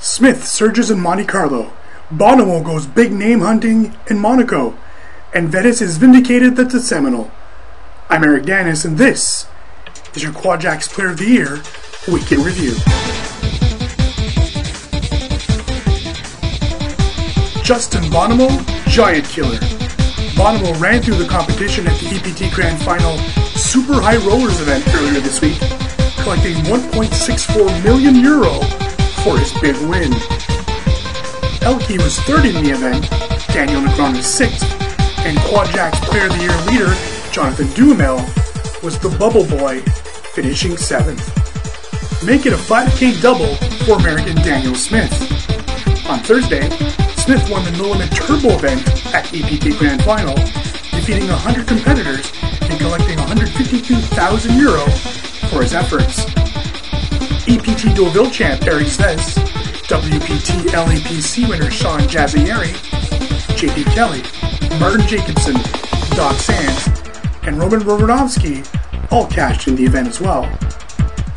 Smith surges in Monte Carlo. Bonomo goes big name hunting in Monaco. And Vedes is vindicated that the Seminole. I'm Eric Danis, and this is your Quadjacks Player of the Year Week in Review. Justin Bonomo, Giant Killer. Bonomo ran through the competition at the EPT Grand Final Super High Rollers event earlier this week, collecting 1.64 million euro for his big win. Elke was third in the event, Daniel Negreanu was sixth, and Quadjacks Player of the Year leader, Jonathan Duhamel, was the Bubble Boy, finishing seventh. Make it a 5K double for American Daniel Smith. On Thursday, Smith won the Limit Turbo event at EPT Grand Final, defeating 100 competitors and collecting 152,000 euro for his efforts. EPT Deauville champ Eric Sves, WPT LAPC winner Sean Jazayeri, JP Kelly, Martin Jacobson, Doc Sands, and Roman Romanovsky all cashed in the event as well.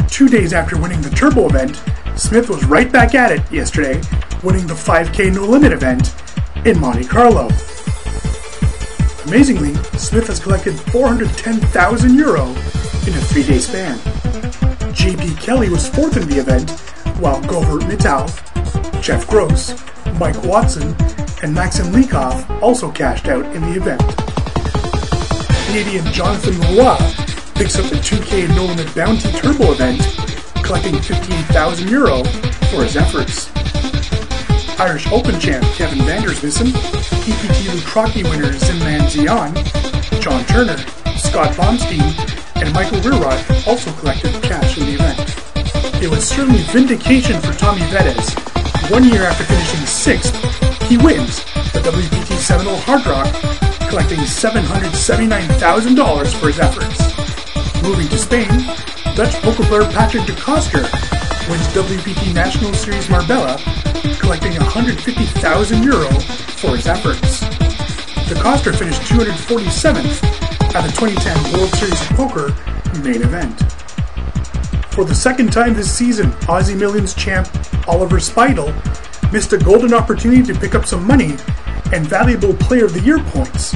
Two days after winning the Turbo event, Smith was right back at it yesterday, winning the 5K No Limit event in Monte Carlo. Amazingly, Smith has collected 410,000 euro in a three day span. JP Kelly was fourth in the event, while Govert Metaal, Jeff Gross, Mike Watson, and Maxim Lykov also cashed out in the event. Canadian Jonathan Roy picks up the 2K No Limit Bounty Turbo event, collecting 15,000 euro for his efforts. Irish Open champ Kevin Vandersmissen, EPT Loutraki winner Zinman Zion, John Turner, Scott Baumstein, and Michael Rearrod also collected cash in the event. It was certainly vindication for Tommy Vedes. One year after finishing sixth, he wins the WPT Seminole Hard Rock, collecting $779,000 for his efforts. Moving to Spain, Dutch poker player Patrick de Koster wins WPT National Series Marbella, collecting 150,000 euro for his efforts. De Koster finished 247th at the 2010 World Series of Poker main event. For the second time this season, Aussie Millions champ Oliver Speidel missed a golden opportunity to pick up some money and valuable Player of the Year points.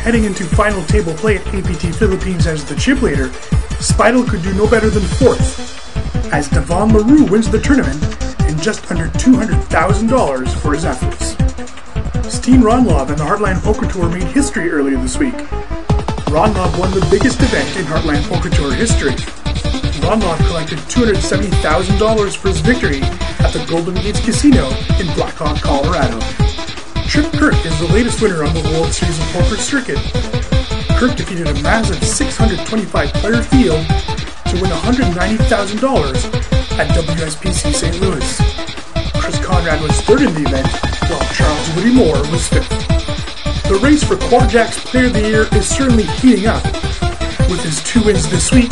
Heading into final table play at APT Philippines as the chip leader, Speidel could do no better than fourth, as Devon LaRue wins the tournament in just under $200,000 for his efforts. Steen Ronlov and the Heartland Poker Tour made history earlier this week. Ronlov won the biggest event in Heartland Poker Tour history. Ronlov collected $270,000 for his victory at the Golden Gates Casino in Blackhawk, Colorado. Trip Kirk is the latest winner on the World Series of Poker circuit. Kirk defeated a massive 625 player field to win $190,000 at WSPC St. Louis. Chris Conrad was third in the event, while Charles Woody Moore was fifth. The race for Quadjacks Player of the Year is certainly heating up. With his two wins this week,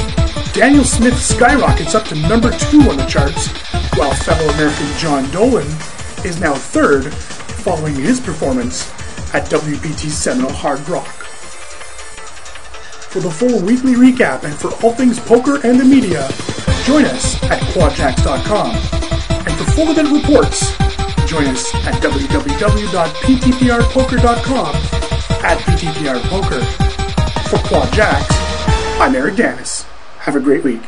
Daniel Smith skyrockets up to number two on the charts, while fellow American John Dolan is now third following his performance at WPT Seminole Hard Rock. For the full weekly recap and for all things poker and the media, join us at quadjacks.com. And for full event reports, join us at www.ptprpoker.com at ptprpoker. For Quad Jacks, I'm Eric Danis. Have a great week.